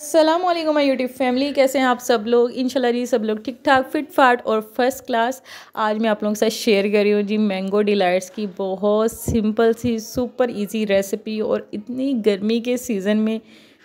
सलाम my YouTube family कैसे हैं आप सब लोग? इंशाल्लाह जी सब लोग ठीक ठाक फिट फाट और फ़र्स्ट क्लास आज मैं आप लोगों के साथ शेयर कर रही हूँ जी मैंगो डिलाइट्स की। बहुत सिंपल सी सुपर इजी रेसिपी और इतनी गर्मी के सीज़न में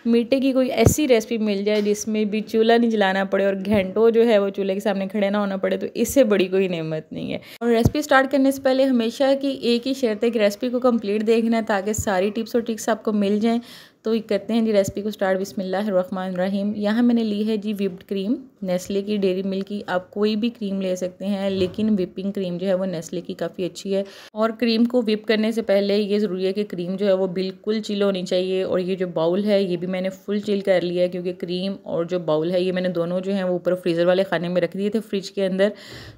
मीठे की कोई ऐसी रेसिपी मिल जाए जिसमें भी चूल्हा नहीं जलाना पड़े और घंटों जो है वो चूल्हे के सामने खड़े ना होना पड़े तो इससे बड़ी कोई नेमत नहीं है। और रेसिपी स्टार्ट करने से पहले हमेशा की एक ही शर्त है कि रेसिपी को कंप्लीट देखना है ताकि सारी टिप्स और ट्रिक्स आपको मिल जाएँ। तो करते हैं जी रेसिपी को स्टार्ट बिस्मिल्लाहिर्रहमानिर्रहीम यहाँ मैंने ली है जी विप्ड क्रीम नेस्ले की डेरी मिल्क की। आप कोई भी क्रीम ले सकते हैं, लेकिन विपिंग क्रीम जो है वो नेस्ले की काफ़ी अच्छी है। और क्रीम को विप करने से पहले ये ज़रूरी है कि क्रीम जो है वो बिल्कुल चिल होनी चाहिए। और ये जो बाउल है, ये भी मैंने फुल चिल कर लिया है, क्योंकि क्रीम और जो बाउल है, ये मैंने दोनों जो है वो ऊपर फ्रीज़र वाले खाने में रख दिए थे फ्रिज के अंदर।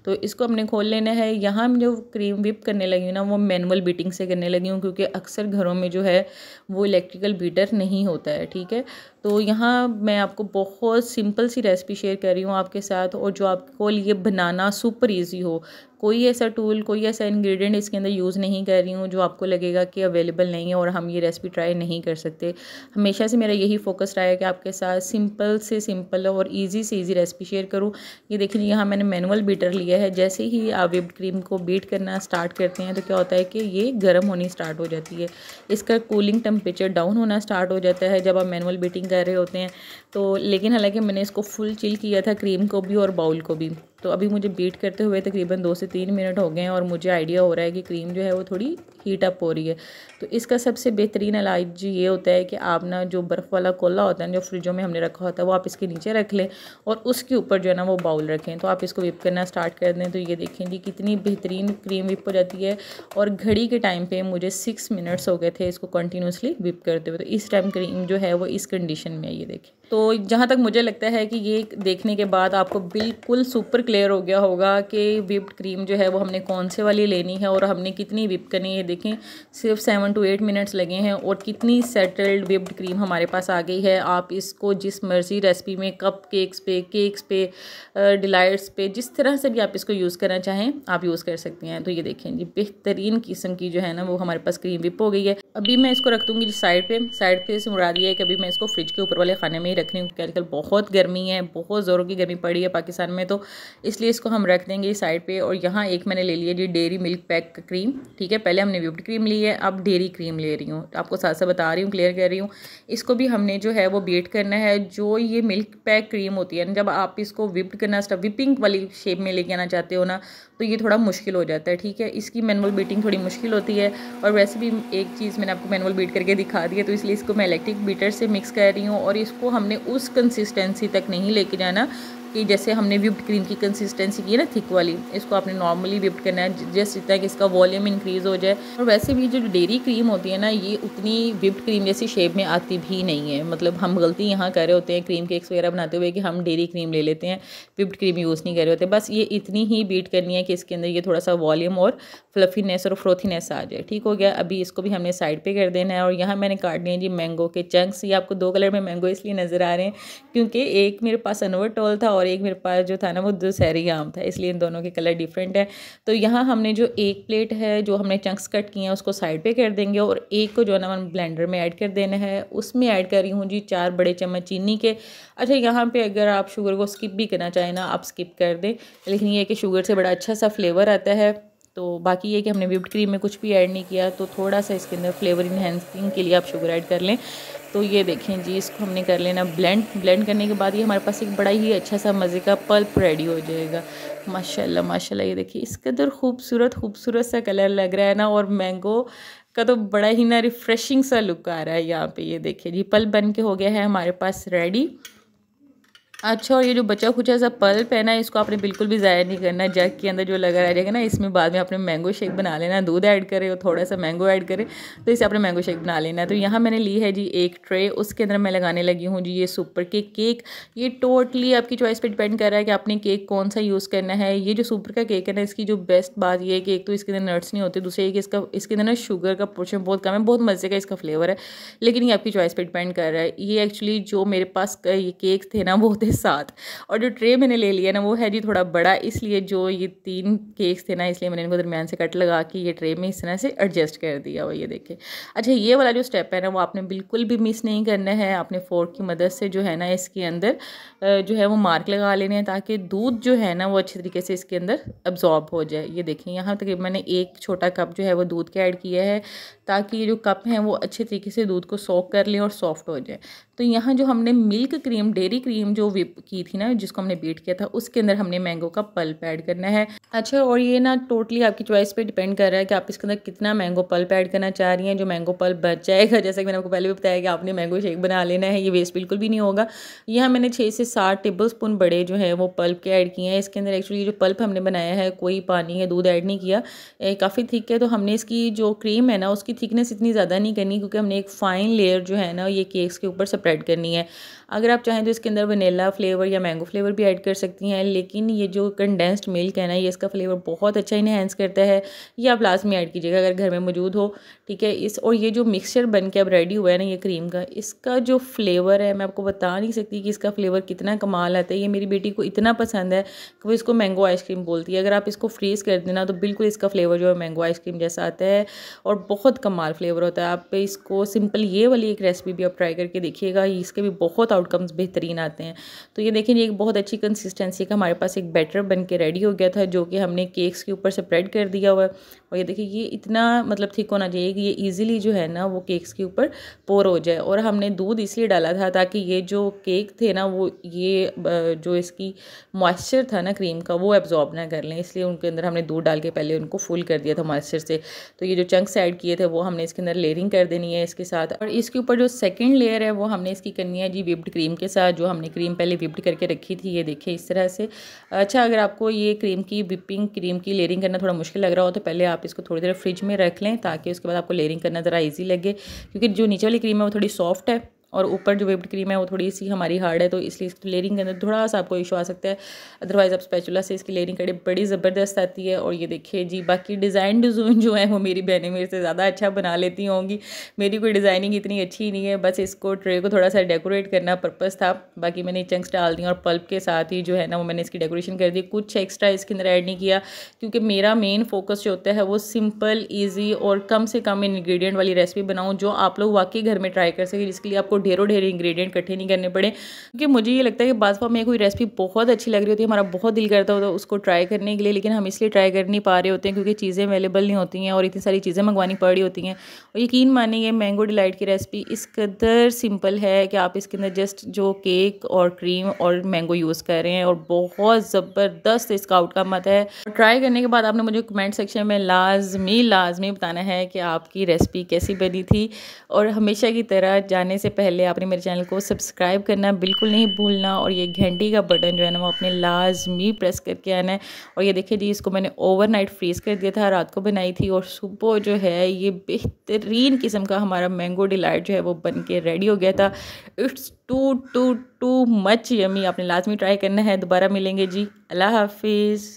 तो इसको हमने खोल लेना है। यहाँ जो क्रीम विप करने लगी हूँ ना, वो मैनुअल बीटिंग से करने लगी हूँ, क्योंकि अक्सर घरों में जो है वो इलेक्ट्रिकल बीटर नहीं होता है ठीक है? तो यहाँ मैं आपको बहुत सिंपल सी रेसिपी शेयर कर रही हूँ आपके साथ और जो आपको लिए बनाना सुपर इजी हो। कोई ऐसा टूल कोई ऐसा इंग्रेडिएंट इसके अंदर यूज़ नहीं कर रही हूँ जो आपको लगेगा कि अवेलेबल नहीं है और हम ये रेसिपी ट्राई नहीं कर सकते। हमेशा से मेरा यही फोकस रहा है कि आपके साथ सिंपल से सिंपल और ईजी से इजी रेसिपी शेयर करूँ। ये देखिए यहाँ मैंने मैनुअल बीटर लिया है। जैसे ही आप विप क्रीम को बीट करना स्टार्ट करते हैं तो क्या होता है कि ये गर्म होनी स्टार्ट हो जाती है। इसका कूलिंग टेम्परेचर डाउन होना स्टार्ट हो जाता है जब आप मैनुअल बीटिंग कर रहे होते हैं। तो लेकिन हालाँकि मैंने इसको फुल चिल किया था क्रीम को भी और बाउल को भी। तो अभी मुझे बीट करते हुए तकरीबन दो से तीन मिनट हो गए हैं और मुझे आइडिया हो रहा है कि क्रीम जो है वो थोड़ी हीट अप हो रही है। तो इसका सबसे बेहतरीन इलाज ये होता है कि आप ना जो बर्फ़ वाला कोला होता है जो फ्रिजों में हमने रखा होता है, वो आप इसके नीचे रख लें और उसके ऊपर जो है ना वो बाउल रखें। तो आप इसको विप करना स्टार्ट कर दें तो ये देखें जी कितनी बेहतरीन क्रीम विप हो जाती है और घड़ी के टाइम पर मुझे सिक्स मिनट्स हो गए थे इसको कंटिन्यूसली विप करते हुए। तो इस टाइम क्रीम जो है वो इस कंडीशन में ये देखें। तो जहाँ तक मुझे लगता है कि ये देखने के बाद आपको बिल्कुल सुपर क्लियर हो गया होगा कि विप्ड क्रीम जो है वो हमने कौन से वाली लेनी है और हमने कितनी विप करनी है। देखें, सिर्फ़ सेवन टू एट मिनट्स लगे हैं और कितनी सेटल्ड विप्ड क्रीम हमारे पास आ गई है। आप इसको जिस मर्ज़ी रेसिपी में कप केक्स पे केक्स पे डिलाइट्स पे, जिस तरह से भी आप इसको यूज़ करना चाहें, आप यूज़ कर सकते हैं। तो ये देखें जी, बेहतरीन किस्म की जो है ना वो हमारे पास क्रीम विप हो गई है। अभी मैं इसको रख दूँगी साइड पर साइड पर से मुरा दिया है कि अभी मैं इसको फ्रिज के ऊपर वाले खाने में ही रख रही हूँ क्योंकि आजकल बहुत गर्मी है, बहुत ज़ोरों की गर्मी पड़ी है पाकिस्तान में तो इसलिए इसको हम रख देंगे साइड पे। और यहाँ एक मैंने ले लिया जी डेरी मिल्क पैक क्रीम ठीक है? पहले हमने विप्ड क्रीम ली है, अब डेरी क्रीम ले रही हूँ। आपको साथ साथ बता रही हूँ क्लियर कर रही हूँ। इसको भी हमने जो है वो बीट करना है। जो ये मिल्क पैक क्रीम होती है ना, जब आप इसको विप्ड करना स्टफ़ विपिंग वाली शेप में लेके आना चाहते हो ना तो ये थोड़ा मुश्किल हो जाता है, ठीक है? इसकी मैनुअल बीटिंग थोड़ी मुश्किल होती है और वैसे भी एक चीज़ मैंने आपको मैनुअल बीट करके दिखा दी है तो इसलिए इसको मैं इलेक्ट्रिक बीटर से मिक्स कर रही हूँ और इसको हमने उस कंसिस्टेंसी तक नहीं लेके जाना कि जैसे हमने विप्ड क्रीम की कंसिस्टेंसी की है ना थिक वाली, इसको आपने नॉर्मली विप्ड करना है जस्ट इतना कि इसका वॉल्यूम इंक्रीज़ हो जाए। और वैसे भी जो डेरी क्रीम होती है ना, ये उतनी विप्ड क्रीम जैसी शेप में आती भी नहीं है। मतलब हम गलती यहाँ कर रहे होते हैं क्रीम केक्स वगैरह बनाते हुए कि हम डेरी क्रीम ले लेते हैं विप्ड क्रीम यूज़ नहीं कर रहे होते। बस ये इतनी ही बीट करनी है कि इसके अंदर ये थोड़ा सा वॉल्यूम और फ्लफीनेस और फ्रोथीनेस आ जाए। ठीक हो गया? अभी इसको भी हमने साइड पर कर देना है और यहाँ मैंने काट दिए जी मैंगो के चंक्स ये आपको दो कलर में मैंगो इसलिए नज़र आ रहे हैं, क्योंकि एक मेरे पास अनवर टॉल था और एक मेरे पास जो था ना वो दशहरी आम था, इसलिए इन दोनों के कलर डिफरेंट है। तो यहाँ हमने जो एक प्लेट है, जो हमने चंक्स कट किए हैं, उसको साइड पे कर देंगे और एक को जो है ना हम ब्लेंडर में ऐड कर देना है। उसमें ऐड कर रही हूँ जी चार बड़े चम्मच चीनी के। अच्छा यहाँ पर अगर आप शुगर को स्किप भी करना चाहें ना, आप स्किप कर दें। लेकिन ये कि शुगर से बड़ा अच्छा सा फ्लेवर आता है। तो बाकी ये कि हमने विप्ड क्रीम में कुछ भी ऐड नहीं किया तो थोड़ा सा इसके अंदर फ्लेवर इन्हेंसिंग के लिए आप शुगर ऐड कर लें। तो ये देखें जी, इसको हमने कर लेना ब्लेंड ब्लेंड करने के बाद ये हमारे पास एक बड़ा ही अच्छा सा मज़े का पल्प रेडी हो जाएगा। माशाल्लाह माशाल्लाह, ये देखिए, इसके अंदर खूबसूरत खूबसूरत सा कलर लग रहा है ना, और मैंगो का तो बड़ा ही ना रिफ़्रेशिंग सा लुक आ रहा है यहाँ पे, ये देखिए जी पल्प बन के हो गया है हमारे पास रेडी अच्छा और ये जो बचा खुचा सा पल्प है ना इसको आपने बिल्कुल भी ज़ाया नहीं करना। जग के अंदर जो लगा रह जाएगा ना, इसमें बाद में आपने मैंगो शेक बना लेना। दूध ऐड करें और थोड़ा सा मैंगो ऐड करें तो इसे आपने मैंगो शेक बना लेना। तो यहाँ मैंने ली है जी एक ट्रे उसके अंदर मैं लगाने लगी हूँ जी ये सुपर केक केक ये टोटली आपकी चॉइस पर डिपेंड कर रहा है कि आपने केक कौन सा यूज़ करना है। ये जो सुपर का केक है ना, इसकी जो बेस्ट बात ये है कि एक तो इसके अंदर नट्स नहीं होते, दूसरे कि इसका, इसके अंदर ना शुगर का पोर्शन बहुत कम है, बहुत मज़े का इसका फ्लेवर है। लेकिन ये आपकी चॉइस पर डिपेंड कर रहा है। ये एक्चुअली जो मेरे पास ये केक थे ना, वो थे साथ। और जो ट्रे मैंने ले लिया ना, वो है जी थोड़ा बड़ा, इसलिए जो ये तीन केक्स थे ना, इसलिए मैंने इनको दरमियान से कट लगा के ये ट्रे में इस तरह से एडजस्ट कर दिया हुआ, ये देखे अच्छा ये वाला जो स्टेप है ना, वो आपने बिल्कुल भी मिस नहीं करना है। आपने फोर्क की मदद से जो है ना, इसके अंदर जो है वो मार्क लगा लेने हैं, ताकि दूध जो है ना, वो अच्छे तरीके से इसके अंदर अब्जॉर्ब हो जाए। ये देखें यहाँ तक मैंने एक छोटा कप जो है वो दूध का ऐड किया है, ताकि ये जो कप हैं, वो अच्छे तरीके से दूध को सॉक कर लें और सॉफ्ट हो जाए। तो यहाँ जो हमने मिल्क क्रीम डेरी क्रीम जो की थी ना, जिसको हमने बीट किया था, उसके अंदर हमने मैंगो का पल्प ऐड करना है। अच्छा और ये ना टोटली आपकी चॉइस पे डिपेंड कर रहा है कि आप इसके अंदर कितना मैंगो पल्प ऐड करना चाह रही हैं, जो मैंगो पल्प बच जाएगा। जैसा कि मैंने आपको पहले भी बताया कि आपने मैंगो शेक बना लेना है, ये वेस्ट बिल्कुल भी नहीं होगा। यहाँ मैंने छः से सात टेबल स्पून बड़े जो है, वो पल्प के ऐड किए हैं। इसके अंदर एक्चुअली जो पल्प हमने बनाया है, कोई पानी है दूध ऐड नहीं किया। काफ़ी थिक है तो हमने इसकी जो क्रीम है ना, उसकी थिकनेस इतनी ज़्यादा नहीं करनी, क्योंकि हमने एक फ़ाइन लेयर जो है ना, ये केक्स के ऊपर स्प्रेड करनी है। अगर आप चाहें तो इसके अंदर वनीला फ्लेवर या मैंगो फ्लेवर भी ऐड कर सकती हैं, लेकिन ये जो कंडेंस्ड मिल्क है ना, ये इसका फ्लेवर बहुत अच्छा इन्हेंस करता है। ये आप लास्ट में ऐड कीजिएगा अगर घर में मौजूद हो, ठीक है? इस और ये जो मिक्सचर बन के अब रेडी हुआ है ना, ये क्रीम का, इसका जो फ्लेवर है, मैं आपको बता नहीं सकती कि इसका फ्लेवर कितना कमाल आता है। ये मेरी बेटी को इतना पसंद है कि वो इसको मैंगो आइसक्रीम बोलती है। अगर आप इसको फ्रीज़ कर देना तो बिल्कुल इसका फ्लेवर जो है मैंगो आइसक्रीम जैसा आता है और बहुत कमाल फ्लेवर होता है। आप इसको सिंपल ये वाली एक रेसिपी भी आप ट्राई करके देखिएगा, इसके भी बहुत आउटकम्स बेहतरीन आते हैं। तो ये देखें एक बहुत अच्छी कंसिस्टेंसी का हमारे पास एक बैटर बन के रेडी हो गया था, जो कि हमने केक्स के ऊपर स्प्रेड कर दिया हुआ है। और ये देखिए, ये इतना मतलब थिक होना चाहिए कि ये ईजिली जो है ना, वो केक्स के ऊपर पोर हो जाए। और हमने दूध इसलिए डाला था ताकि ये जो केक थे ना, वो ये जो इसकी मॉइस्चर था ना क्रीम का, वो एब्जॉर्ब ना कर लें। इसलिए उनके अंदर हमने दूध डाल के पहले उनको फुल कर दिया था मॉइस्चर से। तो ये जो चंक्स ऐड किए थे, वो हमने इसके अंदर लेयरिंग कर देनी है इसके साथ। और इसके ऊपर जो सेकेंड लेयर है, वो हमने इसकी करनी है जी विप्ड क्रीम के साथ, जो हमने क्रीम पहले विप्ड करके रखी थी, ये देखिए इस तरह से। अच्छा अगर आपको ये क्रीम की विपिंग क्रीम की लेयरिंग करना थोड़ा मुश्किल लग रहा हो तो पहले आप इसको थोड़ी देर फ्रिज में रख लें, ताकि उसके बाद आपको लेयरिंग करना ज़रा ईजी लगे, क्योंकि जो नीचे वाली क्रीम है, वो थोड़ी सॉफ्ट है और ऊपर जो विप्ड क्रीम है, वो थोड़ी सी हमारी हार्ड है तो इसलिए इसकी लेयरिंग के अंदर थोड़ा सा आपको इशू आ सकता है। अदरवाइज़ आप स्पेचुला से इसकी लेयरिंग करें बड़ी ज़बरदस्त आती है। और ये देखिए जी, बाकी डिज़ाइन डिज़ाइन जो है, वो मेरी बहनें मेरे से ज़्यादा अच्छा बना लेती होंगी। मेरी कोई डिज़ाइनिंग इतनी अच्छी नहीं है, बस इसको ट्रे को थोड़ा सा डेकोरेट करना पर्पज़ था। बाकी मैंने चंक्स डाल दी और पल्प के साथ ही जो है ना, वो मैंने इसकी डेकोरेशन कर दी। कुछ एक्स्ट्रा इसके अंदर ऐड नहीं किया, क्योंकि मेरा मेन फोकस जो होता है, वो सिंपल ईजी और कम से कम इन्ग्रीडियंट वाली रेसिपी बनाऊँ, जो आप लोग वाकई घर में ट्राई कर सकें, जिसके लिए आपको ढेरों ढेर इंग्रेडिएंट इकट्ठे नहीं करने पड़े। क्योंकि मुझे ये लगता है कि बाज़ में कोई रेसिपी बहुत अच्छी लग रही होती है, हमारा बहुत दिल करता होता है उसको ट्राई करने के लिए, लेकिन हम इसलिए ट्राई कर नहीं पा रहे होते हैं क्योंकि चीज़ें अवेलेबल नहीं होती हैं और इतनी सारी चीज़ें मंगवानी पड़ रही होती हैं। और यकीन मानिए मैंगो डिलाइट की रेसिपी इस कदर सिंपल है कि आप इसके अंदर जस्ट जो केक और क्रीम और मैंगो यूज़ कर रहे हैं और बहुत ज़बरदस्त इसका आउटकम आता है। ट्राई करने के बाद आपने मुझे कमेंट सेक्शन में लाजमी लाजमी बताना है कि आपकी रेसिपी कैसी बनी थी। और हमेशा की तरह जाने से पहले आपने मेरे चैनल को सब्सक्राइब करना बिल्कुल नहीं भूलना और ये घंटी का बटन जो है ना वो अपने लाजमी प्रेस करके आना है। और ये देखिए जी, इसको मैंने ओवरनाइट फ्रीज़ कर दिया था, रात को बनाई थी और सुबह जो है ये बेहतरीन किस्म का हमारा मैंगो डिलाइट जो है वो बन के रेडी हो गया था। It's too too too much yummy आपने लाजमी ट्राई करना है। दोबारा मिलेंगे जी। अल्लाह हाफिज़।